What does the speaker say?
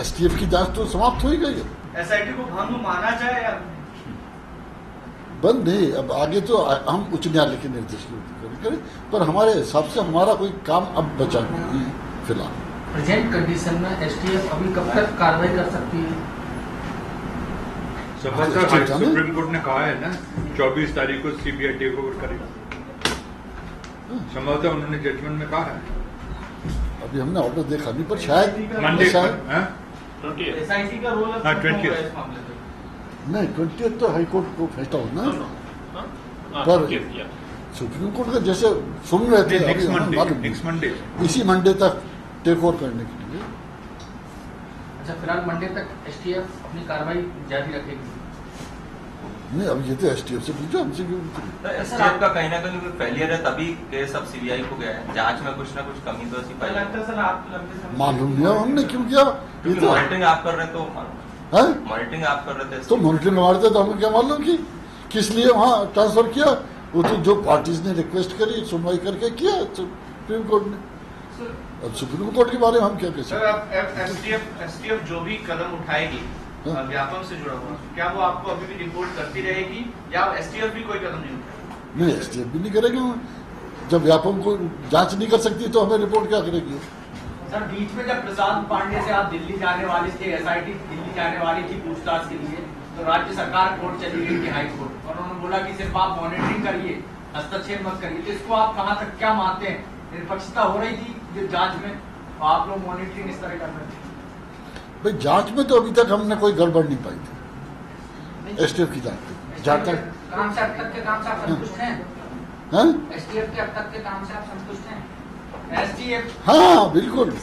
STF की जाँच तो समाप्त हो ही गई है। एसआईटी को भंग माना जाए या बंद नहीं अब आगे तो हम उच्च न्यायालय के निर्देश की करें करें पर हमारे हिसाब से हमारा कोई काम अब बचा नहीं है फ़िलहाल। प्रेजेंट कंडीशन में एसटीएफ अभी कब तक कार्रवाई कर सकती है? सुप्रीम कोर्ट ने कहा है ना 24 तारीख को सीबीआई टेक ओवर करेगा संभवतः उन्होंने जजमेंट में कहा है। अभी हमने ऑर्डर देखा नहीं पर शायद मंडे शायद हाँ? एसआईटी का रोल अब हाँ, खत्म हो 20th गया इस मामले में नहीं ट्वेंटी तो हाईकोर्ट को फैसला होना पर सुप्रीम कोर्ट का जैसे सुन रहे थे नेक्स्ट मंडे नेक्स्ट मंडे इसी मंडे तक टेक ओवर करने के लिए। अच्छा फ़िलहाल मंडे तक एसटीएफ अपनी कार्रवाई जारी रखेगी। नहीं अब ये तो एस टी एफ़ से पूछो हमसे क्यों पूछो? एसटीएफ का कहीं ना कहीं कोई फेलियर है तभी केस अब सीबीआई को गया है। जाँच में कुछ ना कुछ कमी तो ऐसी पाई। लगता है सर आप लंबे मालूम नहीं है हमने क्यों किया। ये तो मॉनिटरिंग आप कर रहे तो है। मॉनिटरिंग आप कर रहे थे। तो मॉनिटरिंग मारते तो हमें क्या मालूम की किस लिए वहाँ ट्रांसफ़र किया? वो तो जो पार्टीज़ ने रिक्वेस्ट करी सुनवाई करके किया सुप्रीम कोर्ट ने। अब सुप्रीम कोर्ट के बारे में हम क्या कह सर सकते एसटीएफ जो भी कदम उठाएगी हाँ। व्यापम से जुड़ा हुआ। क्या वो आपको अभी भी रिपोर्ट करती रहेगी या एसटीएफ भी कोई कदम नहीं उठाएगी? नहीं एसटीएफ भी नहीं करेंगे। जब व्यापम को जाँच नहीं कर सकती तो हमें रिपोर्ट क्या करेगी? सर बीच में जब प्रशांत पांडे से आप दिल्ली जाने वाली थी एसआईटी दिल्ली जाने वाली थी पूछताछ के लिए तो राज्य सरकार कोर्ट चली गई थी हाई कोर्ट। और उन्होंने बोला कि सिर्फ़ आप मॉनिटरिंग करिए हस्तक्षेप मत करिए। तो इसको आप कहाँ तक क्या मानते हैं? निष्पक्षता हो रही थी जो जाँच में? तो आप लोग मॉनिटरिंग इस तरह कर रहे थे। भाई जाँच में तो अभी तक हमने कोई गड़बड़ नहीं पाई थी। एसटीएफ की जाँच में जहाँ तक काम से अब तक के काम से आप संतुष्ट हैं? हाँ? एसटीएफ के अब तक के काम से आप संतुष्ट हैं? एसटीएफ हाँ बिल्कुल।